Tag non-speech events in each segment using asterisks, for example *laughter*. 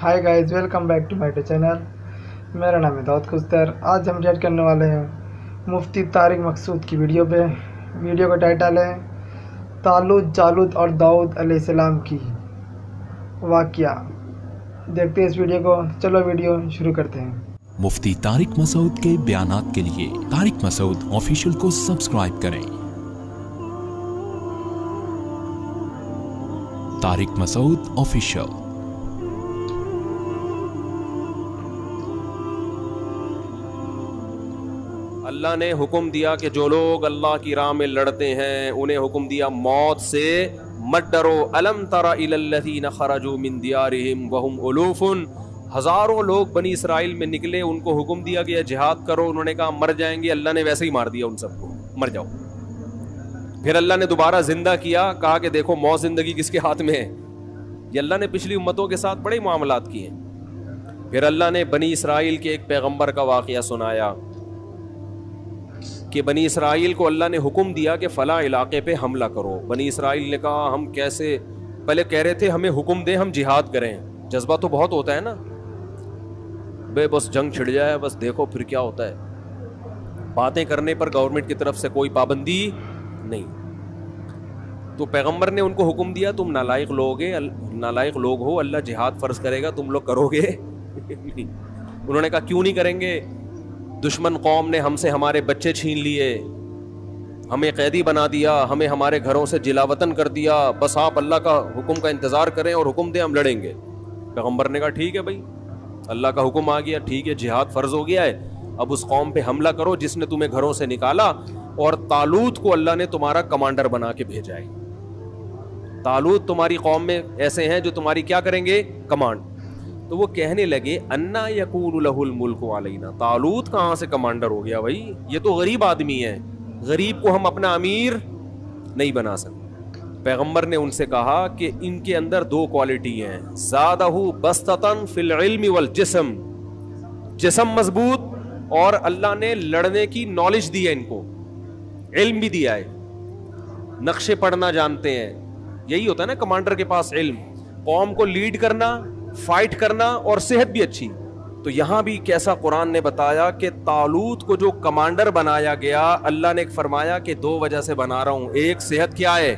Hi guys welcome back to my channel मेरा नाम है दाऊद खुस्तर। आज हम रिएक्ट करने वाले हैं मुफ्ती तारिक मकसूद की वीडियो पे। वीडियो का टाइटल है तालुत जालूत और दाऊद अलैहिस्सलाम की वाक़या। देखते हैं इस वीडियो को। चलो वीडियो शुरू करते हैं। मुफ्ती तारिक मसूद के बयान के लिए तारिक मसूद ऑफिशियल को सब्सक्राइब करें। तारिक मसूद ऑफिशियल। अल्लाह ने हुक्म दिया कि जो लोग अल्लाह की राह में लड़ते हैं, उन्हें हुक्म दिया, मौत से मत डरो। अलम तरा इलल्लज़ीन खरजू मिन दियारिहिम वहुम उलूफुन। हज़ारों लोग बनी इसराइल में निकले, उनको हुक्म दिया गया, जिहाद करो। उन्होंने कहा, मर जाएँगे, अल्लाह ने वैसे ही मार दिया उन सबको। मर जाओ। फिर अल्लाह ने दोबारा ज़िंदा किया, कहा कि देखो, मौत ज़िंदगी किसके हाथ में है? ये अल्लाह ने पिछली उम्मतों के साथ बड़े मामलात किए फिर अल्लाह ने बनी इसराइल के एक पैगंबर का वाक़ सुनाया। कि बनी इसराइल को अल्लाह ने हुक्म दिया कि फ़ला इलाके पे हमला करो। बनी इसराइल ने कहा, हम कैसे पहले कह रहे थे, हमें हुक्म दे, हम जिहाद करें। जज्बा तो बहुत होता है ना। बे, बस जंग छिड़ जाए, बस देखो फिर क्या होता है। बातें करने पर गवर्नमेंट की तरफ़ से कोई पाबंदी नहीं। तो पैगंबर ने उनको हुक्म दिया, तुम नालायक लोग नालायक लोग हो, अल्लाह जिहाद फ़र्ज़ करेगा, तुम लोग करोगे? *laughs* उन्होंने कहा, क्यों नहीं करेंगे? दुश्मन कौम ने हमसे हमारे बच्चे छीन लिए। हमें कैदी बना दिया, हमें हमारे घरों से जिलावतन कर दिया। बस आप अल्लाह का हुक्म का इंतज़ार करें और हुक्म दें, हम लड़ेंगे। पैगंबर ने कहा, ठीक है भाई, अल्लाह का हुक्म आ गया, ठीक है, जिहाद फ़र्ज़ हो गया है। अब उस कौम पे हमला करो जिसने तुम्हें घरों से निकाला और तालूत को अल्लाह ने तुम्हारा कमांडर बना के भेजा है। तालूत तुम्हारी कौम में ऐसे हैं जो तुम्हारी क्या करेंगे? कमांड। तो वो कहने लगे, अन्ना यकून लहुल मुल्क वालीना तालूत कहाँ से कमांडर हो गया भाई? ये तो गरीब आदमी है। गरीब को हम अपना अमीर नहीं बना सकते। पैगंबर ने उनसे कहा कि इनके अंदर दो क्वालिटी हैं। ज़ादहू बस्ततन फिल इल्म वल जिस्म। जिस्म मज़बूत और अल्लाह ने लड़ने की नॉलेज दी है इनको। इल्म भी दिया है। नक्शे पढ़ना जानते हैं। यही होता है ना कमांडर के पास इल्म। कौम को लीड करना फाइट करना और सेहत भी अच्छी। तो यहाँ भी कैसा कुरान ने बताया कि तालूत को जो कमांडर बनाया गया, अल्लाह ने फरमाया कि दो वजह से बना रहा हूँ। एक, सेहत क्या है?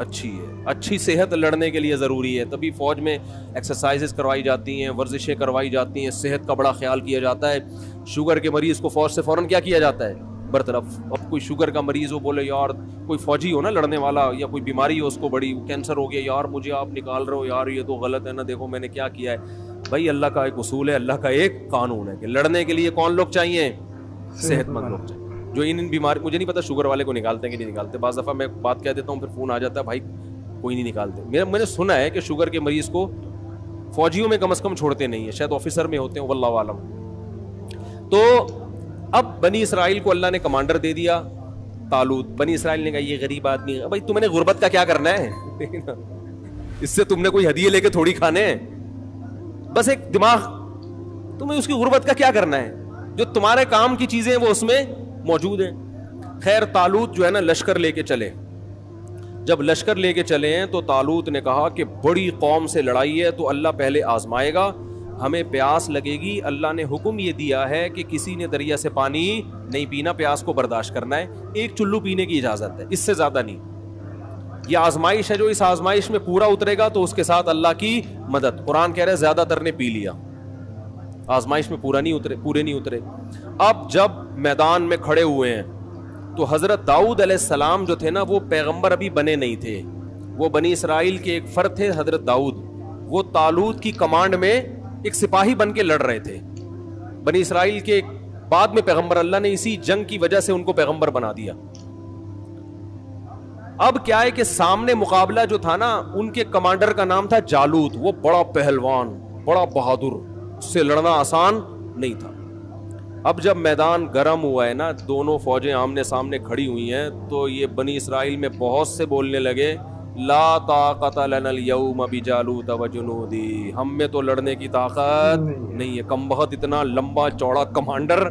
अच्छी है। अच्छी सेहत लड़ने के लिए ज़रूरी है। तभी फ़ौज में एक्सरसाइजेस करवाई जाती हैं, वर्जिशें करवाई जाती हैं, सेहत का बड़ा ख्याल किया जाता है। शुगर के मरीज़ को फ़ौज से फ़ौरन क्या किया जाता है? बरतरफ अब कोई शुगर का मरीज़ हो बोले यार कोई फौजी हो ना लड़ने वाला या कोई बीमारी हो उसको बड़ी कैंसर हो गया यार मुझे आप निकाल रहे हो यार ये तो गलत है ना देखो मैंने क्या किया है। भाई अल्लाह का एक उसूल है अल्लाह का एक कानून है कि लड़ने के लिए कौन लोग चाहिए? सेहतमंद। लोग चाहिए। जो इन इन बीमारी मुझे नहीं पता शुगर वाले को निकालते हैं कि नहीं निकालते। बाज़ दफ़ा मैं बात कह देता हूँ फिर फ़ोन आ जाता है भाई कोई नहीं निकालते। मेरा मैंने सुना है कि शुगर के मरीज़ को फौजियों में कम अज़ कम छोड़ते नहीं है शायद ऑफिसर में होते हैं वल्ला आलम। तो अब बनी इसराइल को अल्लाह ने कमांडर दे दिया, तालूत। बनी इसराइल ने कहा, ये गरीब आदमी है। भाई, तुम्हें गुर्बत का क्या करना है? *laughs* इससे तुमने कोई हदिये लेके थोड़ी खाने हैं। बस एक दिमाग, तुम्हें उसकी गुर्बत का क्या करना है? जो तुम्हारे काम की चीज़ें वो उसमें मौजूद है। खैर, तालूत जो है ना, लश्कर लेके चले। जब लश्कर लेके चले हैं तो तालूत ने कहा कि बड़ी कौम से लड़ाई है तो अल्लाह पहले आजमाएगा हमें प्यास लगेगी। अल्लाह ने हुक्म ये दिया है कि किसी ने दरिया से पानी नहीं पीना, प्यास को बर्दाश्त करना है। एक चुल्लू पीने की इजाज़त है, इससे ज़्यादा नहीं। ये आजमाइश है, जो इस आजमाइश में पूरा उतरेगा तो उसके साथ अल्लाह की मदद। कुरान कह रहे ज़्यादातर ने पी लिया। आजमाइश में पूरा नहीं उतरे, पूरे नहीं उतरे। अब जब मैदान में खड़े हुए हैं तो हज़रत दाऊद सलाम जो थे ना, वो पैगंबर अभी बने नहीं थे। वो बनी इसराइल के एक फ़र्द थे, हज़रत दाऊद। वो तालूद की कमांड में एक सिपाही बन के लड़ रहे थे। बनी इसराइल के बाद में पैगंबर अल्लाह ने इसी जंग की वजह से उनको पैगंबर बना दिया। अब क्या है कि सामने मुकाबला जो था ना, उनके कमांडर का नाम था जालूत। वो बड़ा पहलवान, बड़ा बहादुर, उससे लड़ना आसान नहीं था। अब जब मैदान गर्म हुआ है ना, दोनों फौजें आमने सामने खड़ी हुई हैं तो ये बनी इसराइल में बहुत से बोलने लगे ला ताकत यौम बिजालूत वजुनूदी हम में तो लड़ने की ताकत नहीं है। कम बहुत इतना लंबा चौड़ा कमांडर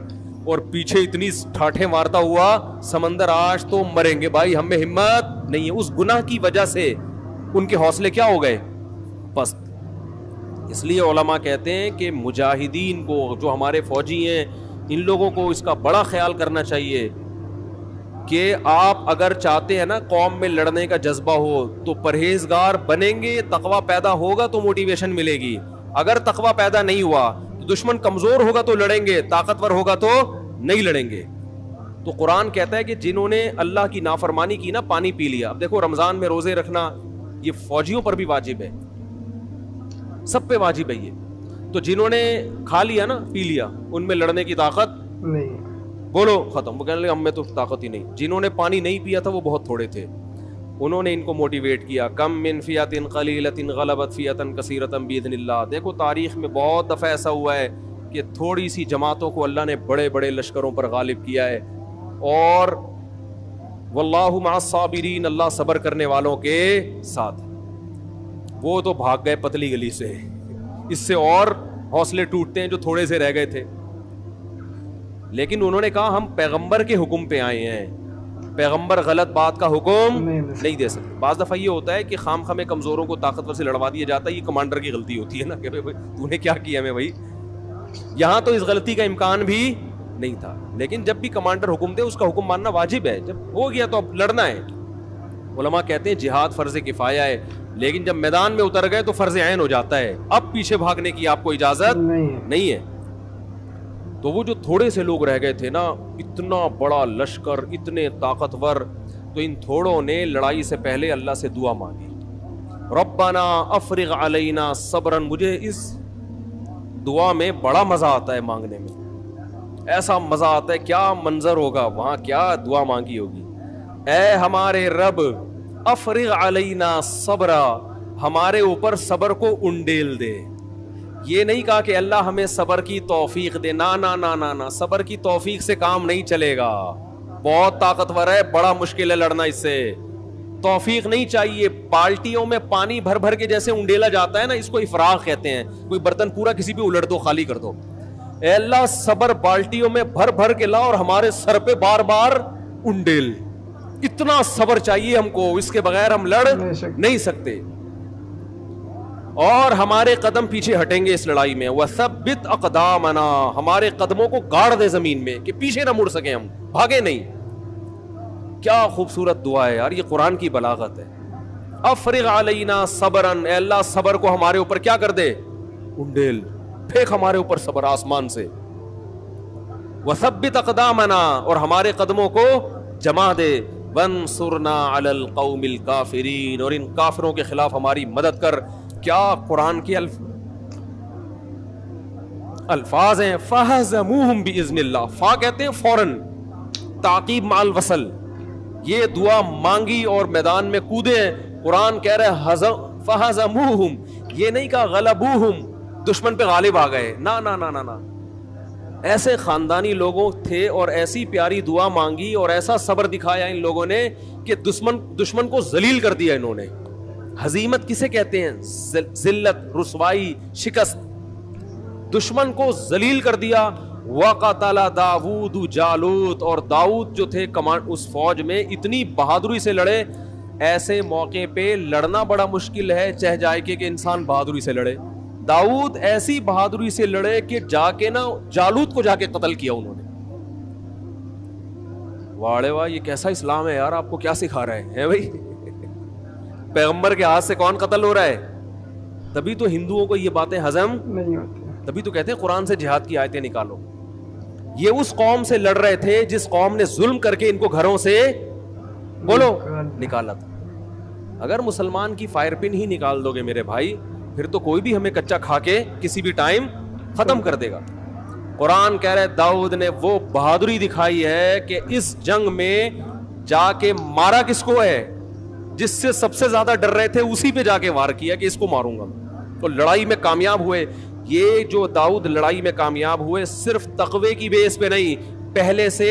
और पीछे इतनी ठाठे मारता हुआ समंदर आज तो मरेंगे भाई हमें हिम्मत नहीं है। उस गुनाह की वजह से उनके हौसले क्या हो गए? बस। इसलिए ओलमा कहते हैं कि मुजाहिदीन को जो हमारे फौजी हैं इन लोगों को इसका बड़ा ख्याल करना चाहिए। कि आप अगर चाहते हैं ना कौम में लड़ने का जज्बा हो तो परहेजगार बनेंगे, तकवा पैदा होगा तो मोटिवेशन मिलेगी। अगर तकवा पैदा नहीं हुआ तो दुश्मन कमज़ोर होगा तो लड़ेंगे, ताकतवर होगा तो नहीं लड़ेंगे। तो कुरान कहता है कि जिन्होंने अल्लाह की नाफरमानी की ना, पानी पी लिया। अब देखो, रमज़ान में रोज़े रखना, ये फौजियों पर भी वाजिब है। सब पे वाजिब है ये। तो जिन्होंने खा लिया ना, पी लिया, उनमें लड़ने की ताकत नहीं। बोलो, खत्म। वो कहने लगे हम में तो ताकत ही नहीं। जिन्होंने पानी नहीं पिया था, वो बहुत थोड़े थे। उन्होंने इनको मोटिवेट किया, कम मिन फ़ियातिन कलीलतिन गलबत फ़ियतन कसीरतन बीदनिल्लाह देखो, तारीख़ में बहुत दफ़ा ऐसा हुआ है कि थोड़ी सी जमातों को अल्लाह ने बड़े बड़े लश्करों पर गालिब किया है। और वल्लाहु मासाबिरीन अल्लाह सबर करने वालों के साथ। वो तो भाग गए पतली गली से। इससे और हौसले टूटते हैं जो थोड़े से रह गए थे। लेकिन उन्होंने कहा हम पैगंबर के हुक्म पे आए हैं। पैगंबर गलत बात का हुक्म नहीं दे सकते। नहीं दे सकते। बाज दफ़ा ये होता है कि खाम खामे कमजोरों को ताकतवर से लड़वा दिया जाता है ये कमांडर की गलती होती है ना? कि भाई तूने क्या किया मैं भाई? यहाँ तो इस गलती का इम्कान भी नहीं था। लेकिन जब भी कमांडर हुक्म दे उसका हुक्म मानना वाजिब है। जब हो गया तो अब लड़ना है। उलमा कहते हैं जिहाद फ़र्ज़ किफ़ाया है। लेकिन जब मैदान में उतर गए तो फ़र्ज़ ऐन हो जाता है। अब पीछे भागने की आपको इजाज़त नहीं है। नहीं है। तो वो जो थोड़े से लोग रह गए थे ना, इतना बड़ा लश्कर, इतने ताकतवर तो इन थोड़ों ने लड़ाई से पहले अल्लाह से दुआ मांगी। रब्बाना अफरिग अलैना सबरन, मुझे इस दुआ में बड़ा मज़ा आता है मांगने में। ऐसा मज़ा आता है, क्या मंजर होगा, वहाँ क्या दुआ मांगी होगी। ए हमारे रब, अफरिग अलैना सबरा, हमारे ऊपर सबर को उंडेल दे। ये नहीं कहा कि अल्लाह हमें सबर की तोफीक दे। ना ना ना ना ना। सबर की तोफीक से काम नहीं चलेगा। बहुत ताकतवर है बड़ा मुश्किल है लड़ना इससे। तौफीक नहीं चाहिए। बाल्टियों में पानी भर भर के जैसे उंडेला जाता है ना इसको इफराक कहते हैं। कोई बर्तन पूरा किसी भी उलट दो खाली कर दो। अल्लाह सबर बाल्टियों में भर भर के ला और हमारे सर पे बार बार उंडेल। इतना सबर चाहिए हमको इसके बगैर हम लड़ नहीं सकते। और हमारे कदम पीछे हटेंगे इस लड़ाई में। वह सब बित अकदामना, हमारे कदमों को गाड़ दे ज़मीन में कि पीछे ना मुड़ सके हम। भागे नहीं। क्या खूबसूरत दुआ है यार, ये कुरान की बलागत है। अफरिग अलैना सबरन अल्लाह सबर को हमारे ऊपर क्या कर दे? उंडेल, फेंक हमारे ऊपर सबर आसमान से। वसबित अकदामना, और हमारे कदमों को जमा दे। वन अलल कौमिल काफिरीन, और इन काफिरों के खिलाफ हमारी मदद कर। क्या कुरान के अल्फ, अल्फाज हैं? फ़हज़मूहुम बिइज़्निल्लाह। फ़ा कहते हैं फ़ौरन। ताकीब माल वसल। ये दुआ मांगी और मैदान में कूदे हैं। कुरान कह रहे हज़म फ़हज़मूहुम ये नहीं कहा, गलबूहुम। दुश्मन पे गालिब आ गए। ना ना ना ना ना। ऐसे खानदानी लोगों थे और ऐसी प्यारी दुआ मांगी और ऐसा सब्र दिखाया इन लोगों ने कि दुश्मन दुश्मन को जलील कर दिया इन्होंने। हजीमत किसे कहते हैं? जिल- जिल्लत, रुसवाई, शिकस्त। दुश्मन को जलील कर दिया। वक़तला दाऊद जालूत और दाऊद जो थे कमांड उस फौज में इतनी बहादुरी से लड़े, ऐसे मौके पे लड़ना बड़ा मुश्किल है चह जाए कि इंसान बहादुरी से लड़े। दाऊद ऐसी बहादुरी से लड़े कि जाके ना, जालूत को जाके कत्ल किया उन्होंने। वाड़े वाह, ये कैसा इस्लाम है यार, आपको क्या सिखा रहे हैं, है भाई? पैगंबर के हाथ से कौन कत्ल हो रहा है? तभी तो हिंदुओं को ये बातें हजम नहीं होती। तभी तो कहते हैं कुरान से जिहाद की आयतें निकालो। ये उस कौम से लड़ रहे थे जिस कौम ने जुल्म करके इनको घरों से बोलो निकाला था। अगर मुसलमान की फायर पिन ही निकाल दोगे मेरे भाई फिर तो कोई भी हमें कच्चा खा के किसी भी टाइम खत्म कर देगा। कुरान कह रहे दाऊद ने वो बहादुरी दिखाई है कि इस जंग में जाके मारा किसको है? जिससे सबसे ज़्यादा डर रहे थे, उसी पे जाके वार किया कि इसको मारूँगा तो लड़ाई में कामयाब हुए। ये जो दाऊद लड़ाई में कामयाब हुए, सिर्फ़ तकवे की बेस पे नहीं, पहले से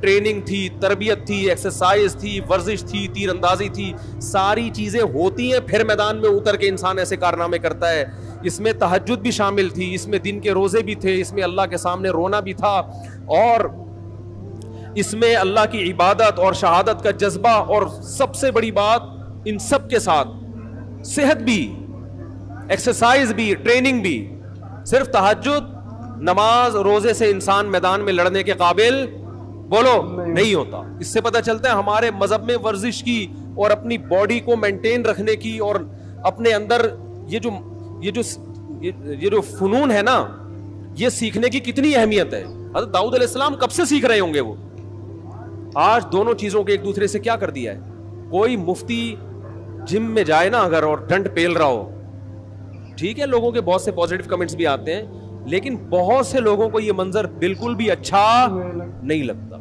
ट्रेनिंग थी, तरबियत थी, एक्सरसाइज थी, वर्जिश थी, तीरंदाजी थी, सारी चीज़ें होती हैं, फिर मैदान में उतर के इंसान ऐसे कारनामे करता है। इसमें तहजद भी शामिल थी, इसमें दिन के रोज़े भी थे, इसमें अल्लाह के सामने रोना भी था। और इसमें अल्लाह की इबादत और शहादत का जज्बा और सबसे बड़ी बात इन सब के साथ। सेहत भी एक्सरसाइज भी ट्रेनिंग भी। सिर्फ़ तहज्जुद नमाज़ रोज़े से इंसान मैदान में लड़ने के काबिल बोलो नहीं। नहीं होता। इससे पता चलता है हमारे मज़हब में वर्जिश की और अपनी बॉडी को मेंटेन रखने की और अपने अंदर ये जो ये जो ये, ये जो फनून है ना ये सीखने की कितनी अहमियत है। दाऊद अलैहिस्सलाम कब से सीख रहे होंगे वो? आज दोनों चीज़ों के एक दूसरे से क्या कर दिया है? कोई मुफ्ती जिम में जाए ना अगर और डंड पेल रहा हो। ठीक है, लोगों के बहुत से पॉजिटिव कमेंट्स भी आते हैं, लेकिन बहुत से लोगों को ये मंजर बिल्कुल भी अच्छा नहीं लगता।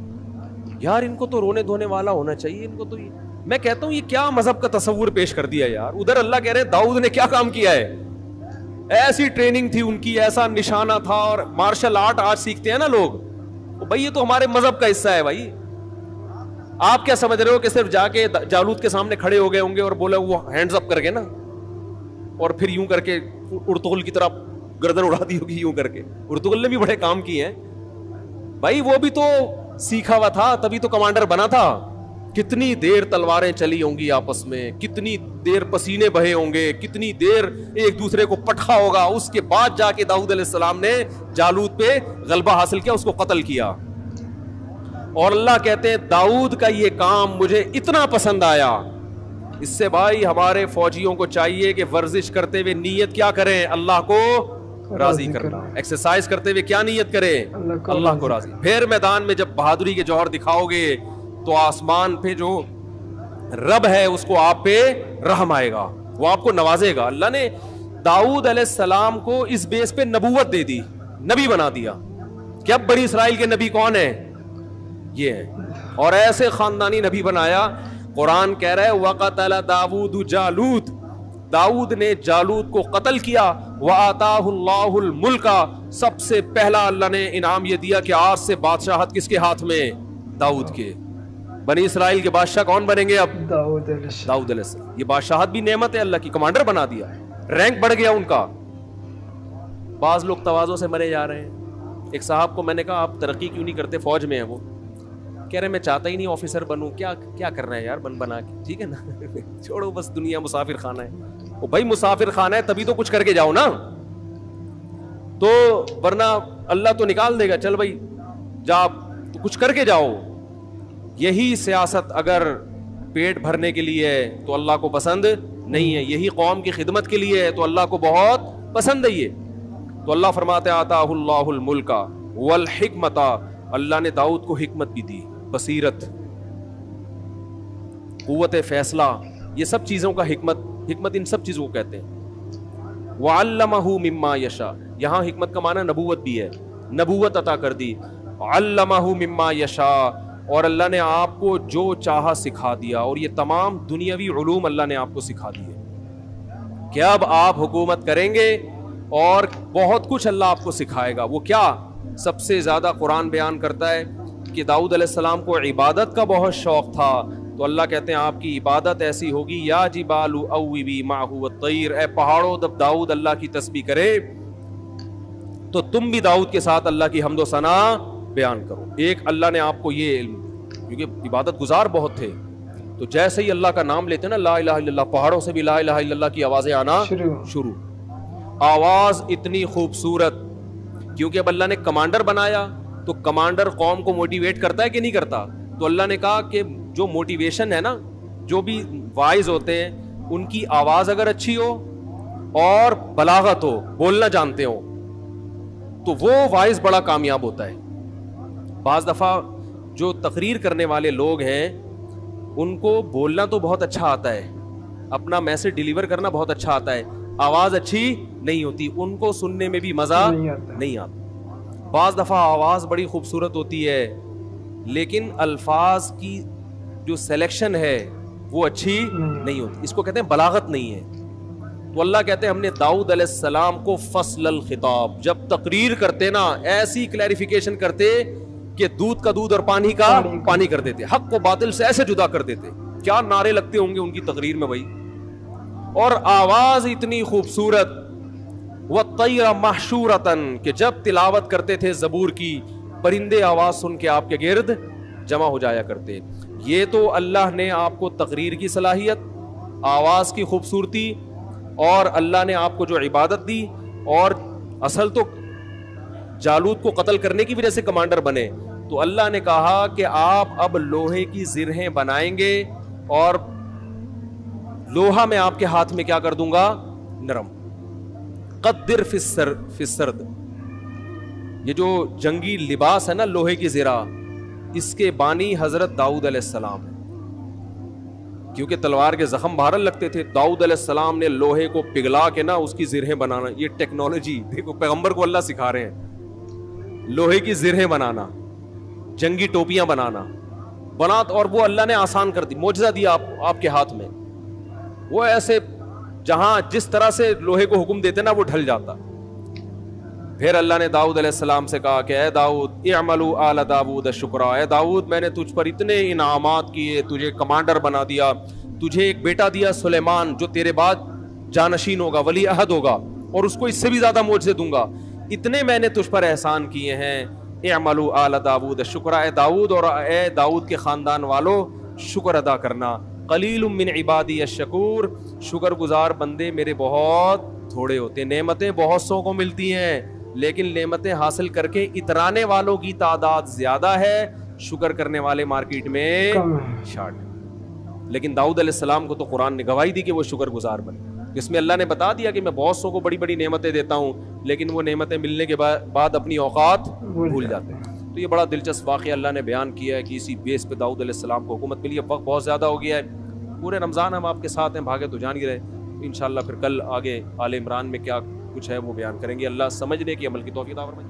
यार, इनको तो रोने धोने वाला होना चाहिए, इनको तो ये मैं कहता हूँ, ये क्या मज़हब का तस्वुर पेश कर दिया यार? उधर अल्लाह कह रहे हैं, दाऊद ने क्या काम किया है? ऐसी ट्रेनिंग थी उनकी, ऐसा निशाना था और मार्शल आर्ट आज सीखते हैं ना लोग। तो भाई, ये तो हमारे मज़हब का हिस्सा है भाई। आप क्या समझ रहे हो कि सिर्फ़ जाके जालूद के सामने खड़े हो गए होंगे और बोले वो हैंड्स अप करके ना? और फिर यूँ करके उ- उर्तुगल की तरह गर्दन उड़ा दी होगी यूँ करके। उर्तुगल ने भी बड़े काम किए हैं। भाई वो भी तो सीखा हुआ था, तभी तो कमांडर बना था। कितनी देर तलवारें चली होंगी आपस में, कितनी देर पसीने बहे होंगे, कितनी देर एक दूसरे को पटखा होगा। उसके बाद जाके दाऊद अलैहिस्सलाम ने जालूद पे गलबा हासिल किया, उसको कत्ल किया। और अल्लाह कहते हैं दाऊद का ये काम मुझे इतना पसंद आया। इससे भाई हमारे फौजियों को चाहिए कि वर्जिश करते हुए नीयत क्या करें? अल्लाह को राज़ी करना। एक्सरसाइज करते हुए क्या नीयत करें? अल्लाह को अल्लाह को राज़ी फिर मैदान में जब बहादुरी के जौहर दिखाओगे तो आसमान पे जो रब है उसको आप पे रहम आएगा। वो आपको नवाजेगा। अल्लाह ने दाऊद अलैहिस्सलाम को इस बेस पे नबूवत दे दी नबी बना दिया। कि अब बड़ी इसराइल के नबी कौन है? ये है। और ऐसे खानदानी नबी बनाया कुरान कह रहा है वक़त दाऊद जालूद। दाऊद ने जालूद को कत्ल किया। व आताहुल्लाहुल मुल्का। सबसे पहला अल्लाह ने इनाम ये दिया कि आज से बादशाहत किसके हाथ में? दाऊद के। बनी इसराइल के बादशाह कौन बनेंगे अब? दाऊद ये बादशाहत भी नेमत है अल्लाह की कमांडर बना दिया। रैंक बढ़ गया उनका। बाज लोग तवाजों से मरे जा रहे हैं। एक साहब को मैंने कहा आप तरक्की क्यों नहीं करते? फौज में है वो। कह रहे, मैं चाहता ही नहीं ऑफिसर बनूं। क्या क्या करना है यार बन बना के? ठीक है ना? *laughs* छोड़ो, बस दुनिया मुसाफिर खाना है। वो भाई मुसाफिर खाना है, तभी तो कुछ करके जाओ ना। तो वरना अल्लाह तो निकाल देगा। चल भाई, जा तो कुछ करके जाओ। यही सियासत अगर पेट भरने के लिए है तो अल्लाह को पसंद नहीं है। यही कौम की खिदमत के लिए है तो अल्लाह को बहुत पसंद है ये। तो अल्लाह फरमाते, आताहुल्लाहुल मुल्का वल हिकमता। अल्लाह ने दाऊद को हिकमत भी दी। बसीरत कुत फैसला, ये सब चीज़ों का हिकमत हिकमत इन सब चीज़ों को कहते हैं। वल्लमहू मिम्मा यशा, यहाँ हिकमत का माना नबूवत भी है। नबूवत अता कर दी। अल्लमहू मिम्मा यशा, और अल्लाह ने आपको जो चाहा सिखा दिया, और ये तमाम दुनियावी उलूम अल्लाह ने आपको सिखा दिए। कि अब आप हुकूमत करेंगे, और बहुत कुछ अल्लाह आपको सिखाएगा। वो क्या? सबसे ज़्यादा कुरान बयान करता है कि दाऊद अलैहिस्सलाम को इबादत का बहुत शौक़ था। तो अल्लाह कहते हैं आपकी इबादत ऐसी होगी या जी बालू अवी माहू तैर। ए पहाड़ों जब दाऊद अल्लाह की तस्बी करे तो तुम भी दाऊद के साथ अल्लाह की हमदो सना बयान करो। एक अल्लाह ने आपको ये इल्म क्योंकि इबादत गुजार बहुत थे। तो जैसे ही अल्लाह का नाम लेते हैं ना ला इलाहा इल्लल्लाह पहाड़ों से भी ला इलाहा इल्लल्लाह की आवाज़ें आना। शुरू। आवाज़ इतनी खूबसूरत क्योंकि अब अल्लाह ने कमांडर बनाया तो कमांडर कौम को मोटिवेट करता है कि नहीं करता? तो अल्लाह ने कहा कि जो मोटिवेशन है ना जो भी वाइज होते हैं उनकी आवाज़ अगर अच्छी हो और बलागत हो बोलना जानते हो तो वो वाइज बड़ा कामयाब होता है। बाज दफ़ा जो तकरीर करने वाले लोग हैं उनको बोलना तो बहुत अच्छा आता है अपना मैसेज डिलीवर करना बहुत अच्छा आता है। आवाज़ अच्छी नहीं होती उनको सुनने में भी मज़ा नहीं आता। नहीं आता। बाज दफ़ा आवाज़ बड़ी खूबसूरत होती है लेकिन अल्फाज की जो सिलेक्शन है वो अच्छी नहीं। नहीं होती। इसको कहते हैं बलागत नहीं है। तो अल्लाह कहते हैं हमने दाऊद अलैहिस्सलाम को फ़सल खिताब जब तकरीर करते ना ऐसी क्लैरिफिकेशन करते कि दूध का दूध और पानी का पानी का। पानी कर देते। हक को बातिल से ऐसे जुदा कर देते। क्या नारे लगते होंगे उनकी तकरीर में भाई? और आवाज़ इतनी खूबसूरत व तैरा महशूरतन कि जब तिलावत करते थे जबूर की, परिंदे आवाज़ सुन के आपके गिर्द जमा हो जाया करते। ये तो अल्लाह ने आपको तकरीर की सलाहियत, आवाज़ की खूबसूरती, और अल्लाह ने आपको जो इबादत दी, और असल तो जालूद को कत्ल करने की वजह से कमांडर बने। तो अल्लाह ने कहा कि आप अब लोहे की जिरहें बनाएँगे, और लोहा मैं आपके हाथ में क्या कर दूँगा? नरम। कद्दिर फिसर फिसर्द ये जो जंगी लिबास है ना लोहे की जिरा इसके बानी हज़रत दाऊद सलाम। है क्योंकि तलवार के जख्म बहरल लगते थे दाऊद सलाम ने लोहे को पिघला के ना उसकी जिरहें बनाना ये टेक्नोलॉजी देखो पैगंबर को अल्लाह सिखा रहे हैं। लोहे की जिरहें बनाना जंगी टोपियाँ बनाना बना और वो अल्लाह ने आसान कर दी मोजा दिया आप, आपके हाथ में। वो ऐसे जहाँ जिस तरह से लोहे को हुक्म देते ना, वो ढल जाता। फिर अल्लाह ने दाऊद सलाम से कहा कि, ए दाऊद इमलू आला दाऊद शुक्रा। ए दाऊद, मैंने तुझ पर इतने इनामात किए, तुझे कमांडर बना दिया, तुझे एक बेटा दिया सुलेमान, जो तेरे बाद जानशीन होगा, वली अहद होगा, और उसको इससे भी ज़्यादा मुझसे दूँगा। इतने मैंने तुझ पर एहसान किए हैं। एमलू आला दाऊद शुक्र। ए दाऊद और ए दाऊद के ख़ानदान वालों, शुक्र अदा करना। कलील मिन इबादी शकूर शुक्र गुजार बंदे मेरे बहुत थोड़े होते हैं। नेमतें बहुत सौ को मिलती हैं लेकिन नेमतें हासिल करके इतराने वालों की तादाद ज़्यादा है। शुक्र करने वाले मार्केट में शार्ट लेकिन दाऊद अलैहिस्सलाम को तो कुरान ने गवाही दी कि वो शुक्र गुजार बने। इसमें अल्लाह ने बता दिया कि मैं बहुत सौ को बड़ी बड़ी नेमतें देता हूँ लेकिन वो नेमतें मिलने के बाद अपनी औकात भूल जाते हैं। तो ये बड़ा दिलचस्प वाक़ अल्लाह ने बयान किया है कि इसी बेस पर दाऊद अलैहिस्सलाम को हुकूमत मिली है। वक्त बहुत ज़्यादा हो गया है। पूरे रमज़ान हम आपके साथ हैं, भागे तो जान ही रहे। इन फिर कल आगे आल इमरान में क्या कुछ है वो बयान करेंगे। अल्लाह समझने की अमल की तोफ़ी दावर में